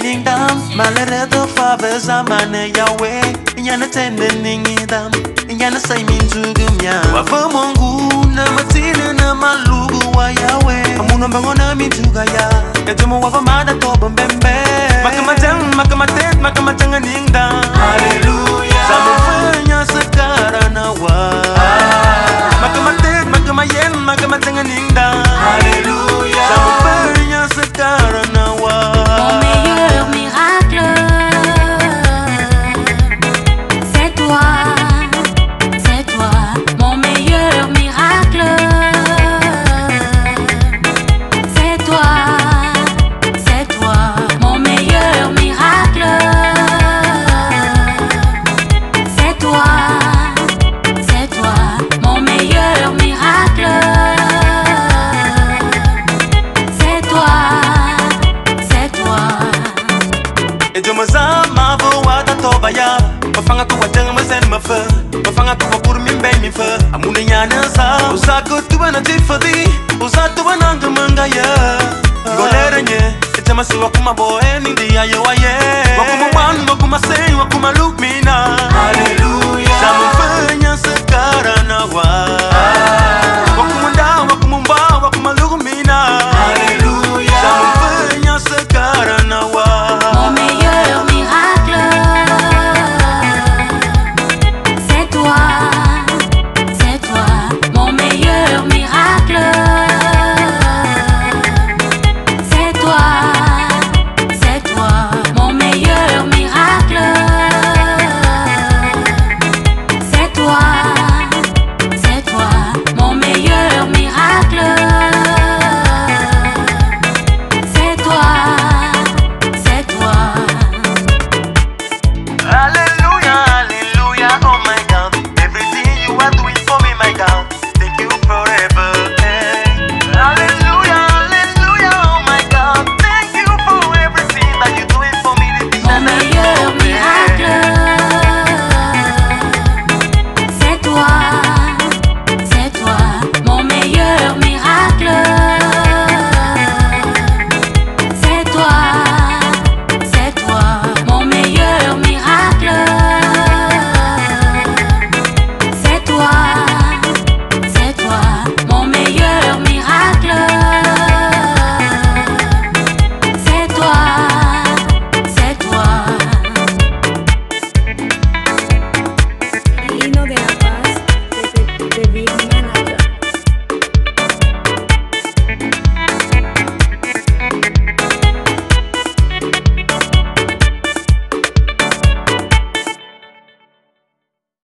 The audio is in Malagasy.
lidamalerede fave zamane yawe inyane tedeningida inyanesai minzugemiawave monune metinne maluguwayawe amunombegone mizugaya ejem wava madatobbembe ejemezamavo watatobaya mafangako wa jenge mezenmefe mefangako vabur mimbe mife amune yaneza oza ketubena zifedi ozatubenange mengaye olere nye ecamasi wako mabo eninti ayewaye